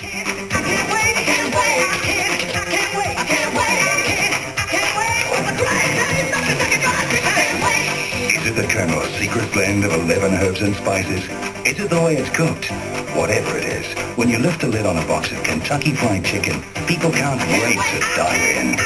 Is it the Colonel's secret blend of 11 herbs and spices? Is it the way it's cooked? Whatever it is, when you lift the lid on a box of Kentucky Fried Chicken, people can't wait to dive in.